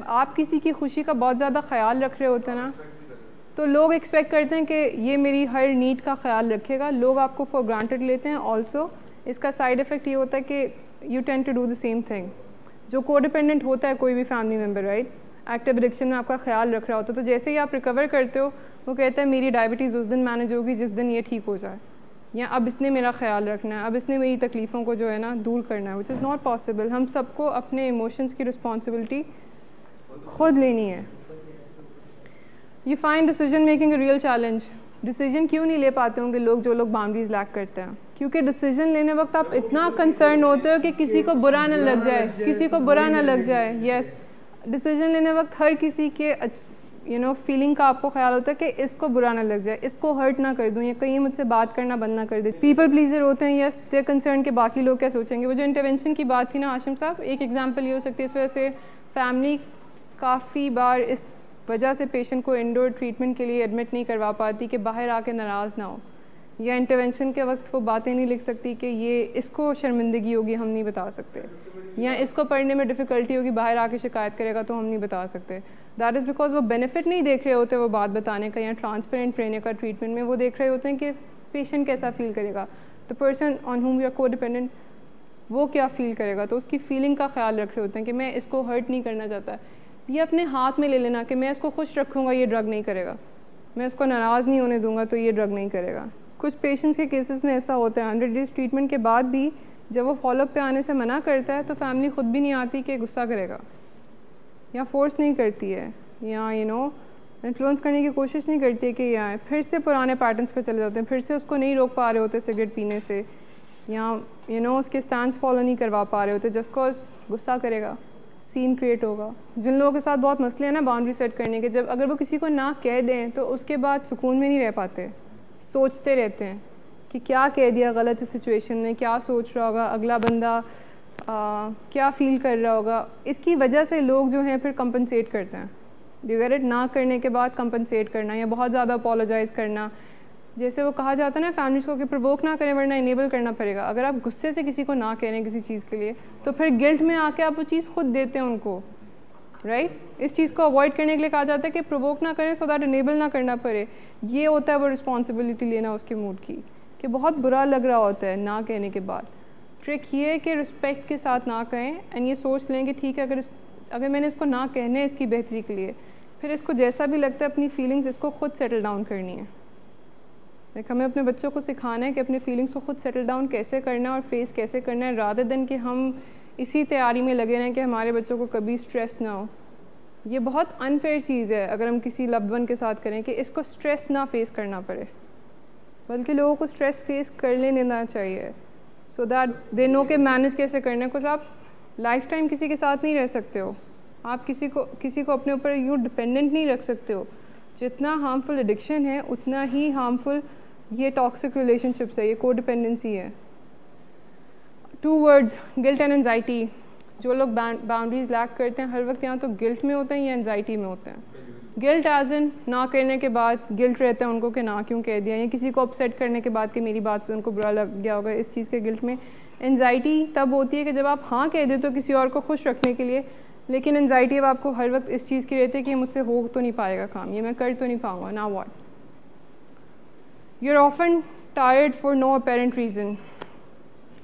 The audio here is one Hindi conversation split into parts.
आप किसी की खुशी का बहुत ज़्यादा ख्याल रख रहे होते हैं ना तो लोग एक्सपेक्ट करते हैं कि ये मेरी हर नीड का ख्याल रखेगा। लोग आपको फॉर ग्रांटेड लेते हैं। ऑल्सो इसका साइड इफ़ेक्ट ये होता है कि you tend to do the same thing जो को डिपेंडेंट होता है, कोई भी family member right active addiction में आपका ख्याल रख रहा होता है। तो जैसे ही आप रिकवर करते हो, वो कहता है, मेरी डायबिटीज़ उस दिन मैनेज होगी जिस दिन ये ठीक हो जाए। या अब इसने मेरा ख्याल रखना है। अब इसने मेरी तकलीफ़ों को जो है ना दूर करना है। विच इज़ नॉट पॉसिबल हम सबको अपने इमोशंस की रिस्पॉन्सिबिलिटी खुद लेनी है। You find decision making real challenge decision क्यों नहीं ले पाते होंगे लोग जो लोग बाउंड्रीज लैक करते हैं? क्योंकि डिसीज़न लेने वक्त आप इतना कंसर्न होते हो कि किसी को बुरा ना लग जाए, किसी को बुरा ना लग जाए। यस डिसीज़न लेने वक्त हर किसी के यू नो फीलिंग का आपको ख्याल होता है कि इसको बुरा ना लग जाए, इसको हर्ट ना कर दूँ, या कहीं मुझसे बात करना बंद ना कर दे। पीपल प्लीजर होते हैं यस दे कंसर्न के बाकी लोग क्या सोचेंगे। वो जो इंटरवेंशन की बात थी ना, आशिम साहब, एक एग्ज़ाम्पल ये हो सकती है, इस वजह से फैमिली काफ़ी बार इस वजह से पेशेंट को इंडोर ट्रीटमेंट के लिए एडमिट नहीं करवा पाती कि बाहर आके नाराज़ ना हो। या इंटरवेंशन के वक्त वो बातें नहीं लिख सकती कि ये इसको शर्मिंदगी होगी, हम नहीं बता सकते। या इसको पढ़ने में डिफ़िकल्टी होगी, बाहर आके शिकायत करेगा तो हम नहीं बता सकते। दैट इज़ बिकॉज़ वो बेनिफिट नहीं देख रहे होते वो बात बताने का या ट्रांसपेरेंट रहने का ट्रीटमेंट में। वो देख रहे होते हैं कि पेशेंट कैसा फील करेगा। The person on whom you are codependent वो क्या फ़ील करेगा? तो उसकी फीलिंग का ख्याल रख रहे होते हैं कि मैं इसको हर्ट नहीं करना चाहता। ये अपने हाथ में ले लेना कि मैं इसको खुश रखूँगा, ये ड्रग नहीं करेगा। मैं इसको नाराज़ नहीं होने दूँगा तो ये ड्रग नहीं करेगा। कुछ पेशेंट्स के केसेस में ऐसा होता है। हंड्रेड डेज़ ट्रीटमेंट के बाद भी जब वो फॉलोअप पे आने से मना करता है तो फैमिली ख़ुद भी नहीं आती कि गुस्सा करेगा। या फोर्स नहीं करती है। या यू नो इन्फ्लुएंस करने की कोशिश नहीं करती है कि या फिर से पुराने पैटर्न्स पे चले जाते हैं। फिर से उसको नहीं रोक पा रहे होते सिगरेट पीने से। या यू नो उसके स्टैंड फॉलो नहीं करवा पा रहे होते जस्ट कॉज गुस्सा करेगा। सीन क्रिएट होगा। जिन लोगों के साथ बहुत मसले हैं ना बाउंड्री सेट करने के जब अगर वो किसी को ना कह दें तो उसके बाद सुकून में नहीं रह पाते। सोचते रहते हैं कि क्या कह दिया गलत इस सिचुएशन में क्या सोच रहा होगा अगला बंदा आ, क्या फ़ील कर रहा होगा। इसकी वजह से लोग जो हैं फिर कंपनसेट करते हैं। डिगरेट ना करने के बाद कंपनसेट करना या बहुत ज़्यादा अपोलोजाइज़ करना जैसे वो कहा जाता है ना फैमिलीज़ को कि प्रवोक ना करें, वरना इनेबल करना पड़ेगा। अगर आप गुस्से से किसी को ना कह रहे हैं किसी चीज़ के लिए तो फिर गिल्ट में आके आप वो चीज़ खुद देते हैं उनको राइट right? इस चीज़ को अवॉइड करने के लिए कहा जाता है कि प्रवोक ना करें सो दैट इनेबल ना करना पड़े। ये होता है वो रिस्पॉन्सिबिलिटी लेना उसके मूड की, कि बहुत बुरा लग रहा होता है ना कहने के बाद। ट्रिक ये है कि रिस्पेक्ट के साथ ना कहें एंड ये सोच लें कि ठीक है, अगर इस, अगर मैंने इसको ना कहने इसकी बेहतरी के लिए, फिर इसको जैसा भी लगता है अपनी फीलिंग्स इसको खुद सेटल डाउन करनी है। लाइक हमें अपने बच्चों को सिखाना है कि अपने फीलिंग्स को खुद सेटल डाउन कैसे करना है और फेस कैसे करना है रादर देन कि हम इसी तैयारी में लगे रहें कि हमारे बच्चों को कभी स्ट्रेस ना हो। ये बहुत अनफेयर चीज़ है, अगर हम किसी लव्ड वन के साथ करें कि इसको स्ट्रेस ना फेस करना पड़े। बल्कि लोगों को स्ट्रेस फेस कर लेने देना चाहिए। सो दैट दे नो के मैनेज कैसे करना है। कुछ आप लाइफ टाइम किसी के साथ नहीं रह सकते हो। आप किसी को किसी को अपने ऊपर यूँ डिपेंडेंट नहीं रख सकते हो। जितना हार्मफुल एडिक्शन है, उतना ही हार्मफुल ये टॉक्सिक रिलेशनशिप्स है, ये को डिपेंडेंसी है। Two words guilt and anxiety जो लोग बाउंड्रीज लैक करते हैं, हर वक्त यहाँ तो गिल्ट में होते हैं या एनजाइटी में होते हैं। गिल्ट एज इन ना करने के बाद गिल्ट रहता है, उनको कि ना क्यों कह दिया। या किसी को अपसेट करने के बाद कि मेरी बात से उनको बुरा लग गया होगा इस चीज़ के गिल्ट में। एनजाइटी तब होती है कि जब आप हाँ कह देते हो किसी और को खुश रखने के लिए, लेकिन एनजाइटी अब आपको हर वक्त इस चीज़ की रहती है कि मुझसे हो तो नहीं पाएगा काम, ये मैं कर तो नहीं पाऊँगा ना what you're often tired for no apparent reason.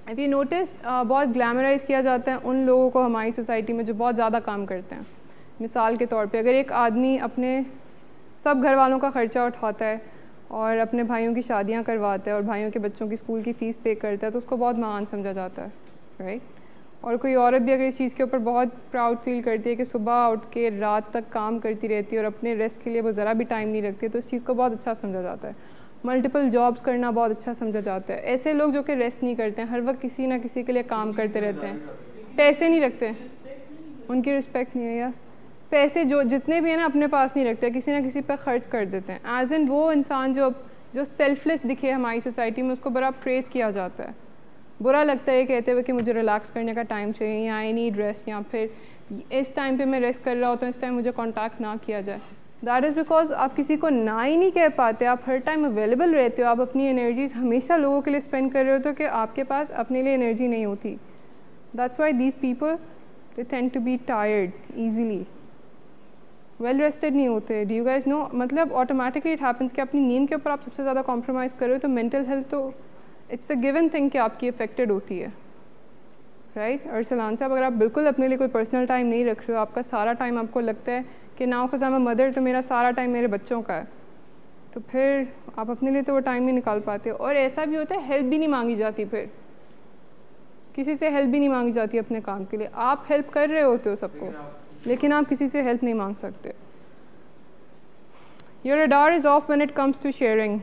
If you noticed, uh, बहुत ग्लैमराइज किया जाता है उन लोगों को हमारी सोसाइटी में जो बहुत ज़्यादा काम करते हैं? मिसाल के तौर पे अगर एक आदमी अपने सब घर वालों का ख़र्चा उठाता है और अपने भाइयों की शादियाँ करवाता है और भाइयों के बच्चों की स्कूल की फ़ीस पे करता है तो उसको बहुत महान समझा जाता है राइट और कोई औरत भी अगर इस चीज़ के ऊपर बहुत प्राउड फील करती है कि सुबह उठ के रात तक काम करती रहती है और अपने रेस्ट के लिए वो ज़रा भी टाइम नहीं रखती तो इस चीज़ को बहुत अच्छा समझा जाता है। मल्टीपल जॉब्स करना बहुत अच्छा समझा जाता है। ऐसे लोग जो कि रेस्ट नहीं करते हैं, हर वक्त किसी ना किसी के लिए काम करते रहते हैं। पैसे नहीं रखते। उनकी रिस्पेक्ट नहीं है यस पैसे जो, जितने भी हैं ना, अपने पास नहीं रखते, किसी ना किसी पर खर्च कर देते हैं। एज एन वो इंसान जो जो सेल्फलेस दिखे हमारी सोसाइटी में, उसको बड़ा प्रेस किया जाता है। बुरा लगता है कहते हुए कि मुझे रिलैक्स करने का टाइम चाहिए, या आई नीड रेस्ट या फिर इस टाइम पे मैं रेस्ट कर रहा होता हूँ, इस टाइम मुझे कांटेक्ट ना किया जाए। दैट इज़ बिकॉज़ आप किसी को ना ही नहीं कह पाते, आप हर टाइम अवेलेबल रहते हो, आप अपनी एनर्जीज हमेशा लोगों के लिए स्पेंड कर रहे हो तो कि आपके पास अपने लिए एनर्जी नहीं होती। That's why these people they tend to be tired easily well rested नहीं होते। डी यू गाइज़ नो मतलब ऑटोमेटिकली इट हैपन्स कि अपनी नींद के ऊपर आप सबसे ज़्यादा कॉम्प्रोमाइज़ कर रहे हो तो मेंटल हेल्थ तो इट्स अ गिवन थिंग कि आपकी अफेक्टेड होती है। Right right? और सलान साहब, अगर आप बिल्कुल अपने लिए कोई पर्सनल टाइम नहीं रख रहे हो, आपका सारा टाइम आपको लगता है कि नाउ खजा मैं मदर तो मेरा सारा टाइम मेरे बच्चों का है। तो फिर आप अपने लिए तो वो टाइम नहीं निकाल पाते। और ऐसा भी होता है हेल्प भी नहीं मांगी जाती फिर। किसी से हेल्प भी नहीं मांगी जाती अपने काम के लिए। आप हेल्प कर रहे होते हो सबको लेकिन आप किसी से हेल्प नहीं मांग सकते। Your door is open when it comes to sharing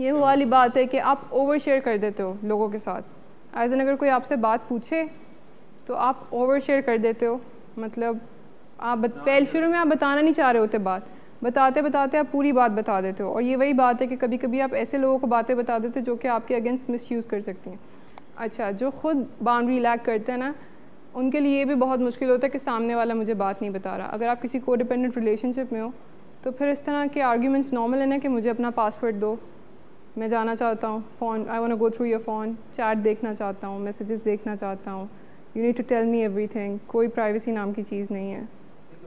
ये वो वाली बात है कि आप ओवर शेयर कर देते हो लोगों के साथ। एज एन अगर कोई आपसे बात पूछे तो आप ओवर शेयर कर देते हो। मतलब आप पहले शुरू में आप बताना नहीं चाह रहे होते बात। बताते बताते आप पूरी बात बता देते हो। और ये वही बात है कि कभी कभी आप ऐसे लोगों को बातें बता देते हो जो कि आपके अगेंस्ट मिस यूज़ कर सकती हैं। अच्छा जो खुद बाउंड्री लैक करते हैं ना, उनके लिए भी बहुत मुश्किल होता है कि सामने वाला मुझे बात नहीं बता रहा। अगर आप किसी को डिपेंडेंट रिलेशनशिप में हो तो फिर इस तरह के आर्ग्यूमेंट्स नॉर्मल है ना कि मुझे अपना पासवर्ड दो। मैं जाना चाहता हूँ phone I want go through your phone chat देखना चाहता हूँ मैसेजेस देखना चाहता हूँ। You need to tell me everything कोई प्राइवेसी नाम की चीज़ नहीं है।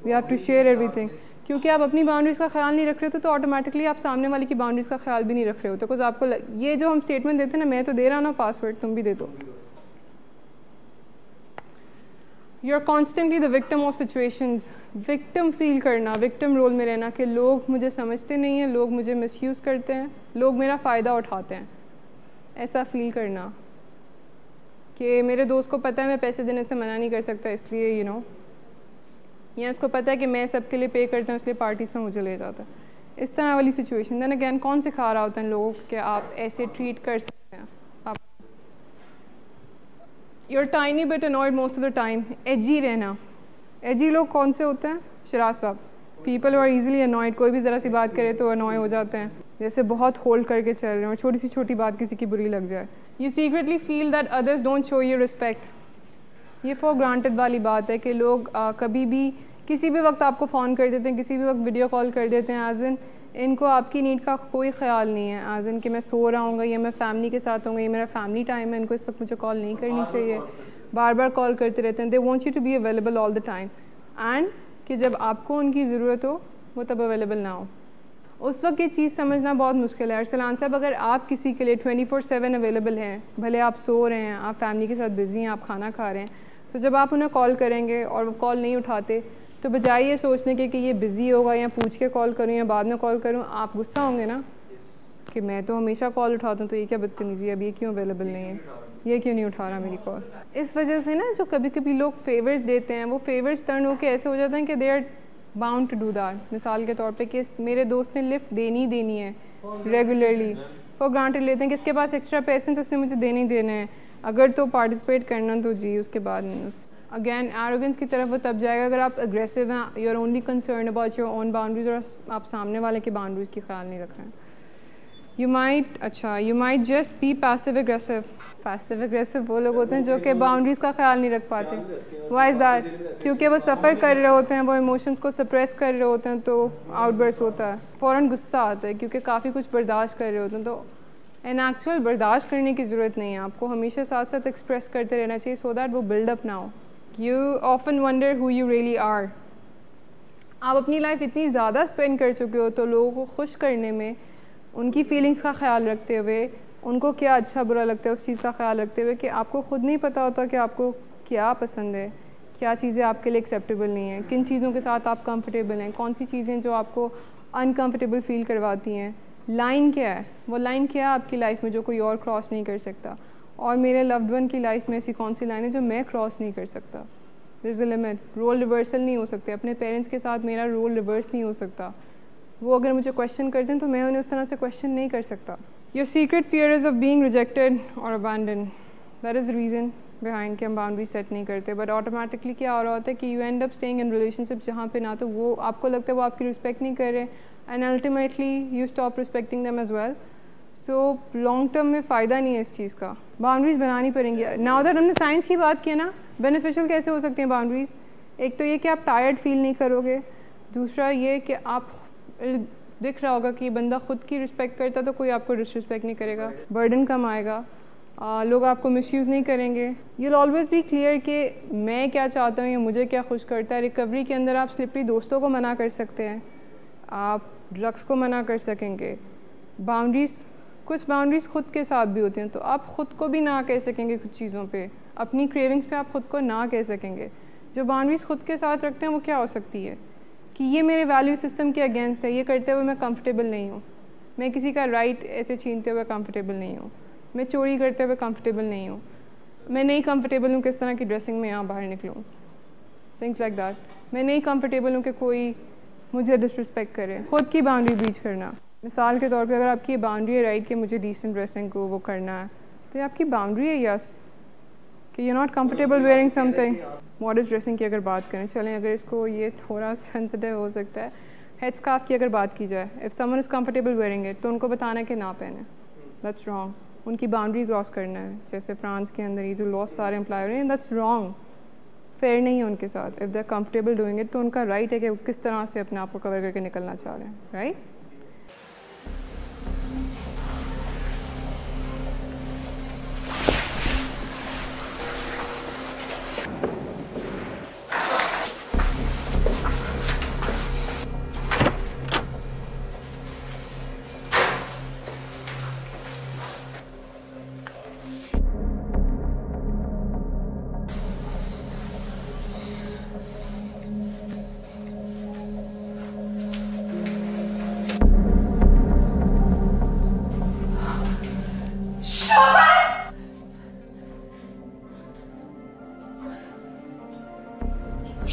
We have to share everything क्योंकि आप अपनी बाउंड्रीज़ का ख्याल नहीं रख रहे होते तो ऑटोमेटिकली आप सामने वाले की बाउंड्रीज़ का ख्याल भी नहीं रख रहे हो। तो बिकॉज़ आपको ये जो हम स्टेटमेंट देते ना मैं तो दे रहा हूँ ना पासवर्ड तुम भी दे दो। You are constantly the victim of situations victim feel करना विक्टम रोल में रहना कि लोग मुझे समझते नहीं हैं लोग मुझे मिसयूज़ करते हैं लोग मेरा फ़ायदा उठाते हैं। ऐसा फील करना कि मेरे दोस्त को पता है मैं पैसे देने से मना नहीं कर सकता इसलिए यू you नो know, या इसको पता है कि मैं सबके लिए पे करता हूँ, इसलिए पार्टीज़ में मुझे ले जाता है। इस तरह वाली सिचुएशन दैन अगैन कौन सिखा रहा होता है लोगों को आप ऐसे ट्रीट कर सकते हैं? आप you're tiny bit annoyed most of the time edgy रहना। एजी लोग कौन से होते हैं? शराज साहब। पीपल आर ईजिली अनॉयड कोई भी ज़रा सी बात करे तो अनॉय हो जाते हैं। जैसे बहुत होल्ड करके चल रहे हैं और छोटी सी छोटी बात किसी की बुरी लग जाए। You secretly feel that others don't show you respect ये फॉर ग्रांटेड वाली बात है कि लोग आ, कभी भी किसी भी वक्त आपको फ़ोन कर देते हैं किसी भी वक्त वीडियो कॉल कर देते हैं एज इन इनको आपकी नीड का कोई ख्याल नहीं है एज इन कि मैं सो रहा हूँ या मैं फैमिली के साथ हूँ ये मेरा फैमिली टाइम है इनको इस वक्त मुझे कॉल नहीं करनी चाहिए। बार बार कॉल करते रहते हैं। They want you to be available all the time and कि जब आपको उनकी ज़रूरत हो वो तब अवेलेबल ना हो। उस वक्त ये चीज़ समझना बहुत मुश्किल है। अरसलान साहब अगर आप किसी के लिए ट्वेंटी फोर सेवन अवेलेबल हैं भले आप सो रहे हैं आप फैमिली के साथ बिज़ी हैं आप खाना खा रहे हैं तो जब आप उन्हें कॉल करेंगे और वो कॉल नहीं उठाते तो बजाय ये सोचने के कि ये बिज़ी होगा या पूछ के कॉल करूँ या बाद में कॉल करूँ, आप गुस्सा होंगे ना कि मैं तो हमेशा कॉल उठाता हूँ तो ये क्या बदतमीज़ी अब ये क्यों अवेलेबल नहीं है? ये क्यों नहीं उठा रहा मेरी कॉल इस वजह से ना जो कभी कभी लोग फेवर्स देते हैं, वो फेवर्स टर्न होकर ऐसे हो जाते हैं कि they are bound to do that मिसाल के तौर पे कि मेरे दोस्त ने लिफ्ट देनी देनी है रेगुलरली फॉर ग्रांटेड लेते हैं कि इसके पास एक्स्ट्रा पैसे हैं तो उसने मुझे देने ही देने हैं। अगर तो पार्टिसिपेट करना तो जी, उसके बाद अगेन एरोगेंस की तरफ़ वो तब जाएगा अगर आप अग्रेसिव हैं you are only concern about your own boundaries और आप सामने वाले की बाउंड्रीज की ख्याल नहीं रख रहे हैं। यू माइट अच्छा you might just be passive aggressive passive aggressive वो लोग होते हैं जो कि बाउंड्रीज़ का ख्याल नहीं रख पाते। वाई इज़ दैट क्योंकि वो सफ़र कर रहे होते हैं, वो इमोशंस को सप्रेस कर रहे होते हैं तो आउटबर्स होता है। फ़ौर गुस्सा आता है, क्योंकि काफ़ी कुछ बर्दाश्त कर रहे होते हैं तो एंड एक्चुअल बर्दाश्त करने की ज़रूरत नहीं है। आपको हमेशा साथ साथ एक्सप्रेस करते रहना चाहिए सो दैट वो बिल्डअप ना हो। You often wonder who you really are आप अपनी लाइफ इतनी ज़्यादा स्पेंड कर चुके हो तो लोगों को खुश करने में, उनकी फीलिंग्स का ख्याल रखते हुए, उनको क्या अच्छा बुरा लगता है उस चीज़ का ख्याल रखते हुए कि आपको ख़ुद नहीं पता होता कि आपको क्या पसंद है, क्या चीज़ें आपके लिए एक्सेप्टेबल नहीं हैं, किन चीज़ों के साथ आप कंफर्टेबल हैं, कौन सी चीज़ें जो आपको अनकम्फर्टेबल फील करवाती हैं। लाइन क्या है? वो लाइन क्या है आपकी लाइफ में जो कोई और क्रॉस नहीं कर सकता? और मेरे लव्ड वन की लाइफ में ऐसी कौन सी लाइन है जो मैं क्रॉस नहीं कर सकता? Is a limit role reversal नहीं हो सकते. अपने पेरेंट्स के साथ मेरा रोल रिवर्स नहीं हो सकता. वो अगर मुझे क्वेश्चन करते हैं तो मैं उन्हें उस तरह से क्वेश्चन नहीं कर सकता. Your secret fear is of being rejected और abandon that is reason behind के हम बाउंड्री सेट नहीं करते बट ऑटोमेटिकली क्या हो रहा होता है कि you end up staying in relationship जहाँ पे ना तो वो आपको लगता है वो आपकी रिस्पेक्ट नहीं कर रहे and ultimately you stop respecting them as well so long term में फ़ायदा नहीं है इस चीज़ का। बाउंड्रीज़ बनानी पड़ेंगी। ना उधर हमने साइंस की बात की ना बेनिफिशियल कैसे हो सकते हैं बाउंड्रीज़ एक तो ये कि आप टायर्ड फील नहीं करोगे। दूसरा ये कि आप दिख रहा होगा कि बंदा खुद की रिस्पेक्ट करता तो कोई आपको डिसरिस्पेक्ट नहीं करेगा। बर्डन कम आएगा। आ, लोग आपको मिसयूज़ नहीं करेंगे। यूल ऑलवेज़ बी क्लियर कि मैं क्या चाहता हूँ या मुझे क्या खुश करता है। रिकवरी के अंदर आप स्लिपरी दोस्तों को मना कर सकते हैं। आप ड्रग्स को मना कर सकेंगे। बाउंड्रीज़ कुछ बाउंड्रीज़ खुद के साथ भी होती हैं। तो आप ख़ुद को भी ना कह सकेंगे कुछ चीज़ों पे। अपनी क्रेविंग्स पे आप ख़ुद को ना कह सकेंगे। जो बाउंड्रीज़ खुद के साथ रखते हैं वो क्या हो सकती है? कि ये मेरे वैल्यू सिस्टम के अगेंस्ट है। ये करते हुए मैं कंफर्टेबल नहीं हूँ। मैं किसी का राइट ऐसे छीनते हुए कंफर्टेबल नहीं हूँ। मैं चोरी करते हुए कंफर्टेबल नहीं हूँ। मैं नहीं कंफर्टेबल हूँ किस तरह की ड्रेसिंग में यहाँ बाहर निकलूँ। थिंग्स लाइक दैट मैं नहीं कंफर्टेबल हूँ कि कोई मुझे डिसरिस्पेक्ट करे। खुद की बाउंड्री बीच करना। मिसाल के तौर पे अगर आपकी बाउंड्री है राइट कि मुझे डिसेंट ड्रेसिंग को वो करना है तो ये आपकी बाउंड्री है यस कि you not comfortable wearing something modest dressing की अगर बात करें चलें अगर इसको ये थोड़ा सेंसिटिव हो सकता है। हेड स्काफ की अगर बात की जाए if someone is comfortable wearing it तो उनको बताना कि ना पहने। दैट्स रॉन्ग उनकी बाउंड्री क्रॉस करना है। जैसे फ्रांस के अंदर ये जो लॉस सारे एम्प्लॉयर हैं दैट्स रॉन्ग फेयर नहीं है उनके साथ। If they comfortable doing it तो उनका राइट right है कि वो किस तरह से अपने आप को कवर करके निकलना चाह रहे हैं राइट right?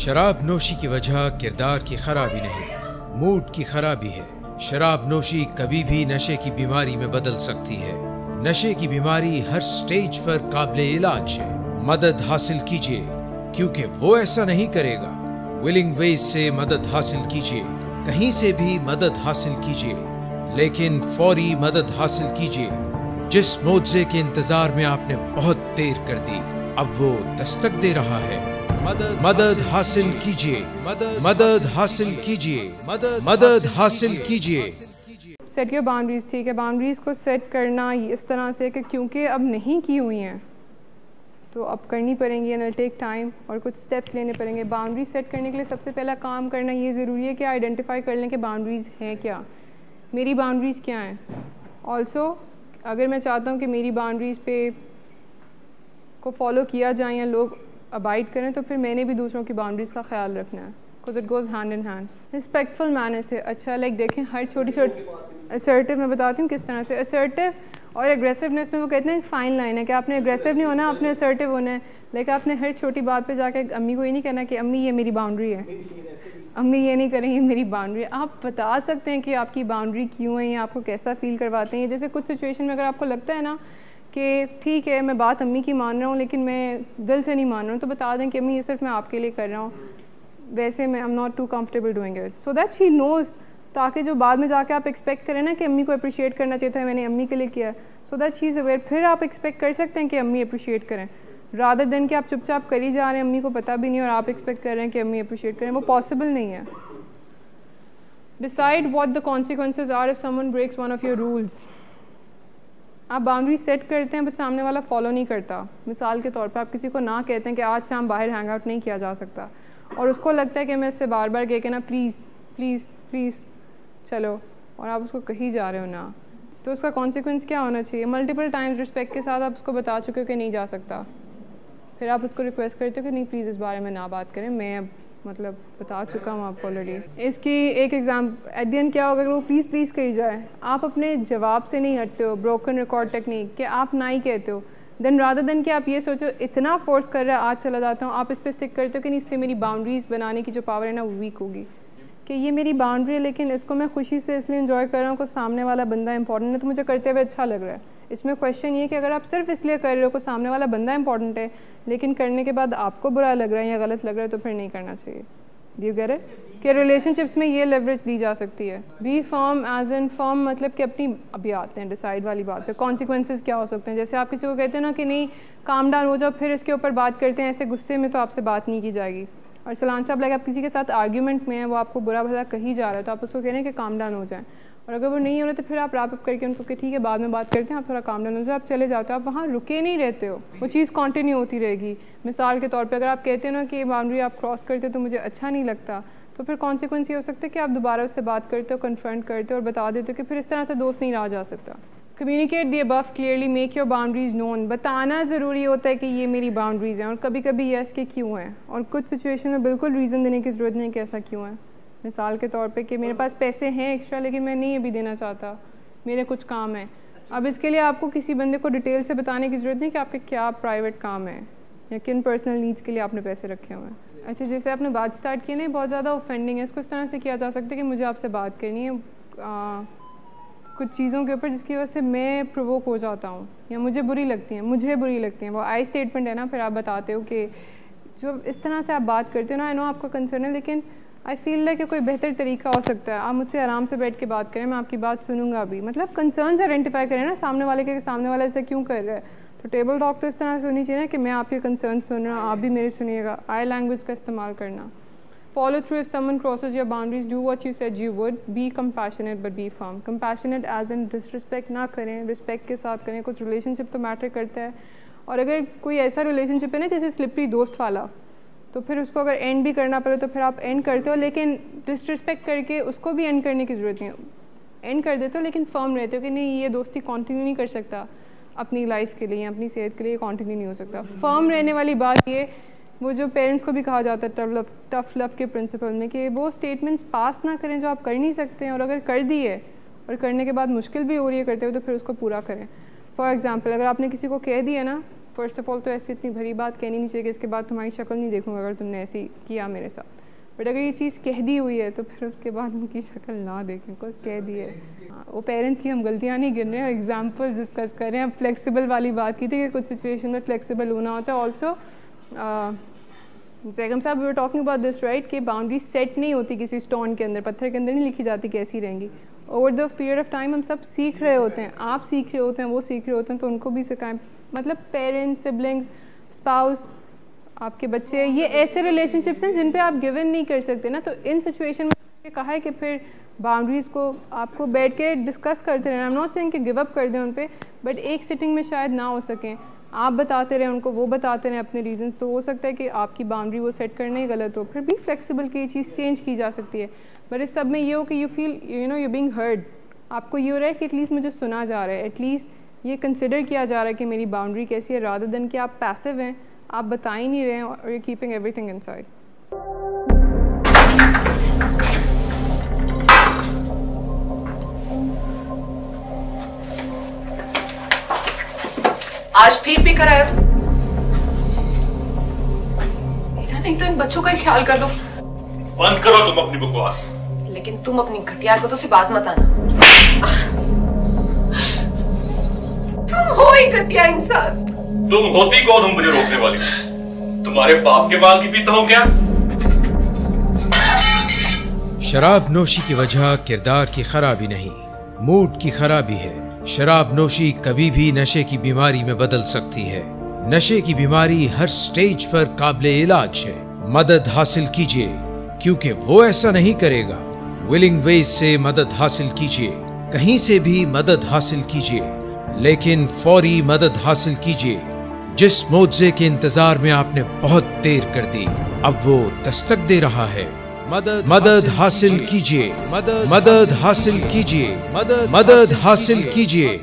शराब नोशी की वजह किरदार की खराबी नहीं, मूड की खराबी है। शराब नोशी कभी भी नशे की बीमारी में बदल सकती है। नशे की बीमारी हर स्टेज पर काबिल इलाज है। मदद हासिल कीजिए, क्योंकि वो ऐसा नहीं करेगा। विलिंग वेज से मदद हासिल कीजिए, कहीं से भी मदद हासिल कीजिए, लेकिन फौरी मदद हासिल कीजिए। जिस मुआवजे के इंतज़ार में आपने बहुत देर कर दी, अब वो दस्तक दे रहा है। मदद हासिल कीजिए। मदद हासिल कीजिए। मदद हासिल कीजिए। सेट योर बाउंड्रीज ठीक है? बाउंड्रीज़ को सेट करना इस तरह से कि क्योंकि अब नहीं की हुई हैं तो अब करनी पड़ेंगी एंड टेक टाइम और कुछ स्टेप्स लेने पड़ेंगे। बाउंड्रीज सेट करने के लिए सबसे पहला काम करना ये ज़रूरी है कि आइडेंटिफाई कर लें कि बाउंड्रीज़ हैं क्या। मेरी बाउंड्रीज़ क्या हैं? ऑल्सो अगर मैं चाहता हूँ कि मेरी बाउंड्रीज़ पे को फॉलो किया जाए या लोग अबाइड करें तो फिर मैंने भी दूसरों की बाउंड्रीज़ का ख्याल रखना है। Because it goes hand in hand respectful manner से अच्छा लाइक देखें, हर छोटी छोटी असर्टिव मैं बताती हूँ किस तरह से। असर्टिव और एग्रेसिवनेस में वो कहते हैं फाइन लाइन है। कि आपने एग्रेसिव नहीं होना, आपने असर्टिव होना है। लेकिन आपने हर छोटी बात पे जाके अम्मी को ये नहीं कहना कि, अम्मी, ये मेरी बाउंड्री है। अम्मी, ये नहीं करें, ये मेरी बाउंड्री है। आप बता सकते हैं कि आपकी बाउंड्री क्यों है, या आपको कैसा फील करवाते हैं? जैसे कुछ सिचुएशन में अगर आपको लगता है ना कि ठीक है, मैं बात अम्मी की मान रहा हूँ, लेकिन मैं दिल से नहीं मान रहा हूँ। तो बता दें कि अम्मी, ये सिर्फ़ मैं आपके लिए कर रहा हूँ। वैसे मैं am not too comfortable doing it so that she knows ताकि जो बाद में जाके आप एक्सपेक्ट करें ना कि अम्मी को अप्रिशिएट करना चाहिए था, मैंने अम्मी के लिए किया। So that she is aware फिर आप एक्सपेक्ट कर सकते हैं कि अम्मी अप्रिशिएट करें। रादर देन कि आप चुपचाप कर ही जा रहे हैं, अम्मी को पता भी नहीं और आप एक्सपेक्ट कर रहे हैं कि अम्मी अप्रिशिएट करें, वो पॉसिबल नहीं है। Decide what the consequences are if someone breaks one of your rules आप बाउंड्री सेट करते हैं बट सामने वाला फॉलो नहीं करता। मिसाल के तौर पर आप किसी को ना कहते हैं कि आज शाम बाहर हैंग आउट नहीं किया जा सकता। और उसको लगता है कि मैं इससे बार बार कह के ना प्लीज़ प्लीज़ प्लीज़ चलो, और आप उसको कहीं जा रहे हो ना। तो उसका कॉन्सिक्वेंस क्या होना चाहिए? मल्टीपल टाइम्स रिस्पेक्ट के साथ आप उसको बता चुके हो कि नहीं जा सकता। फिर आप उसको रिक्वेस्ट करते हो कि, नहीं प्लीज़ इस बारे में ना बात करें, मैं अब मतलब बता चुका हूँ आपको ऑलरेडी इसकी एक एग्ज़ाम एट दी क्या होगा? अगर वो प्लीज़ प्लीज़ कही जाए, आप अपने जवाब से नहीं हटते हो ब्रोकन रिकॉर्ड टेक्निक कि आप ना ही कहते हो। देन राधा देन कि आप ये सोचो, इतना फोर्स कर रहे हैं, आज चला जाता हूँ, आप इस पर स्टिक करते हो कि नहीं, इससे मेरी बाउंड्रीज़ बनाने की जो पावर है ना, वो वीक होगी। कि ये मेरी बाउंड्री है, लेकिन इसको मैं खुशी से, इसलिए इन्जॉय कर रहा हूँ कि सामने वाला बंदा इंपॉर्टेंट है तो मुझे करते हुए अच्छा लग रहा है। इसमें क्वेश्चन ये कि अगर आप सिर्फ़ इसलिए कर रहे हो सामने वाला बंदा इंपॉर्टेंट है, लेकिन करने के बाद आपको बुरा लग रहा है या गलत लग रहा है तो फिर नहीं करना चाहिए। यू गेट इट कि रिलेशनशिप्स में ये लेवरेज दी जा सकती है। Be firm as an firm मतलब कि अपनी अभी आते हैं डिसाइड वाली बात पे। कॉन्सिक्वेंसेज क्या हो सकते हैं? जैसे आप किसी को कहते हैं ना कि नहीं काम डाउन हो जाओ, फिर इसके ऊपर बात करते हैं, ऐसे गुस्से में तो आपसे बात नहीं की जाएगी। और सलान साहब लाइक आप किसी के साथ आर्ग्यूमेंट में हैं, वो आपको बुरा भला कही जा रहा है तो आप उसको कह रहे हैं कि काम डाउन हो जाए। और अगर वो नहीं हो रहे तो फिर आप रैप अप करके उनको कि ठीक है बाद में बात करते हैं आप थोड़ा काम डाउन आप चले जाते हो आप वहाँ रुके नहीं रहते हो। वो चीज़ कंटिन्यू होती रहेगी। मिसाल के तौर पे अगर आप कहते हो ना कि ये बाउंड्री आप क्रॉस करते हो तो मुझे अच्छा नहीं लगता। तो फिर कॉन्सिक्वेंस ये हो सकता है कि आप दोबारा उससे बात करते हो कन्फ्रंट करते हो और बता देते हो कि फिर इस तरह से दोस्त नहीं रहा जा सकता। Communicate the above clearly make your boundaries known बताना ज़रूरी होता है कि ये मेरी बाउंड्रीज़ हैं और कभी कभी यस के क्यों हैं? और कुछ सिचुएशन में बिल्कुल रीज़न देने की ज़रूरत नहीं है कि ऐसा क्यों है। मिसाल के तौर पे कि मेरे पास पैसे हैं एक्स्ट्रा लेकिन मैं नहीं अभी देना चाहता। मेरे कुछ काम है। अब इसके लिए आपको किसी बंदे को डिटेल से बताने की ज़रूरत नहीं कि आपके क्या प्राइवेट काम है या किन पर्सनल नीड्स के लिए आपने पैसे रखे हुए हैं। अच्छा जैसे आपने बात स्टार्ट की नहीं बहुत ज़्यादा ऑफेंडिंग है। इसको इस तरह से किया जा सकता है कि मुझे आपसे बात करनी है आ, कुछ चीज़ों के ऊपर जिसकी वजह से मैं प्रोवोक हो जाता हूँ या मुझे बुरी लगती हैं मुझे बुरी लगती हैं। वो आई स्टेटमेंट है ना फिर आप बताते हो कि जो इस तरह से आप बात करते हो ना आई नो आपका कंसर्न है लेकिन आई फील लाइक कोई बेहतर तरीका हो सकता है। आप मुझसे आराम से बैठ के बात करें, मैं आपकी बात सुनूँगा अभी मतलब कंसर्न आइडेंटिफाई करें ना, सामने वाले के सामने वाले ऐसा क्यों कर रहा है? तो टेबल टॉक तो इस तरह से होनी चाहिए ना कि मैं आपके कंसर्न सुन रहा हूँ, आप भी मेरे सुनिएगा। आई लैंग्वेज का इस्तेमाल करना। Follow through if someone crosses your boundaries do what you said you would be compassionate but be firm compassionate as in disrespect ना करें रिस्पेक्ट के साथ करें। कुछ रिलेशनशिप तो मैटर करता है। और अगर कोई ऐसा रिलेशनशिप है ना, जैसे स्लिपरी दोस्त वाला तो फिर उसको अगर एंड भी करना पड़े तो फिर आप एंड करते हो, लेकिन डिसरिस्पेक्ट करके उसको भी एंड करने की ज़रूरत नहीं एंड कर देते हो, लेकिन फर्म रहते हो कि नहीं, ये दोस्ती कंटिन्यू नहीं कर सकता अपनी लाइफ के लिए, अपनी सेहत के लिए कंटिन्यू नहीं हो सकता। फर्म रहने वाली बात ये, वो जो पेरेंट्स को भी कहा जाता है टफ लव टफ लव के प्रिंसिपल में, कि वो स्टेटमेंट्स पास ना करें जो आप कर नहीं सकते हैं, और अगर कर दिए और करने के बाद मुश्किल भी हो रही है करते हुए तो फिर उसको पूरा करें। फॉर एग्ज़ाम्पल अगर आपने किसी को कह दिया ना फ़र्स्ट ऑफ़ ऑल तो ऐसी इतनी भरी बात कहनी नहीं चाहिए कि इसके बाद तुम्हारी शक्ल नहीं देखूँगा अगर तुमने ऐसी किया मेरे साथ। बट अगर ये चीज़ कह दी हुई है तो फिर उसके बाद उनकी शक्ल ना देखें। बिकॉज़ कह दी है। हाँ, वो पेरेंट्स की हम गलतियाँ नहीं गिन रहे हैं। एग्जाम्पल्स डिस्कस कर रहे हैं। फ्लेक्सिबल वाली बात की थी कि कुछ सिचुएशन में फ्लेक्सिबल होना होता है। Also Zaigham sahab we talking about this right कि बाउंड्री सेट नहीं होती किसी स्टोन के अंदर पत्थर के अंदर नहीं लिखी जाती कैसी रहेंगी। Over the period of time हम सब सीख रहे होते हैं। आप सीख रहे होते हैं वो सीख रहे होते हैं तो उनको भी सिखाएँ। मतलब पेरेंट्स सिबलिंग्स स्पाउस आपके बच्चे ये ऐसे रिलेशनशिप्स हैं जिन पे आप गिवन नहीं कर सकते ना तो इन सिचुएशन में कहा है कि फिर बाउंड्रीज़ को आपको बैठ के डिस्कस करते रहना। आई एम नॉट सेइंग कि गिव अप कर दें उन पर बट एक सिटिंग में शायद ना हो सकें। आप बताते रहें उनको, वो बताते रहें अपने रीजन तो हो सकता है कि आपकी बाउंड्री वो सेट करना ही गलत हो। फिर भी फ्लेक्सिबल की चीज़ चेंज की जा सकती है। बट इस सब में ये हो कि you feel you know you being heard आपको ये हो रहा है कि एटलीस्ट मुझे सुना जा रहा है। एटलीस्ट ये कंसिडर किया जा रहा है कि मेरी बाउंड्री कैसी है? रादर देन कि आप पैसिव हैं आप बता ही नहीं रहे हैं और यू कीपिंग एवरीथिंग इनसाइड आज फिर भी कर आयो मेरा नहीं तो इन बच्चों का ही ख्याल कर लो। बंद करो तुम अपनी बकवास। लेकिन तुम अपनी घटिया को तो से बाज मत आना। ही घटिया इंसान। तुम होती कौन हो मुझे रोकने वाली? तुम्हारे बाप के बाल की पीता हूँ क्या? शराब नोशी की वजह किरदार की खराबी नहीं मूड की खराबी है। शराब नोशी कभी भी नशे की बीमारी में बदल सकती है। नशे की बीमारी हर स्टेज पर काबिल इलाज है। मदद हासिल कीजिए क्योंकि वो ऐसा नहीं करेगा। विलिंग वेज से मदद हासिल कीजिए कहीं से भी मदद हासिल कीजिए। लेकिन फौरी मदद हासिल कीजिए। जिस मुआवजे के इंतज़ार में आपने बहुत देर कर दी अब वो दस्तक दे रहा है। मदद मदद हासिल कीजिए। मदद मदद हासिल कीजिए। मदद मदद हासिल कीजिए।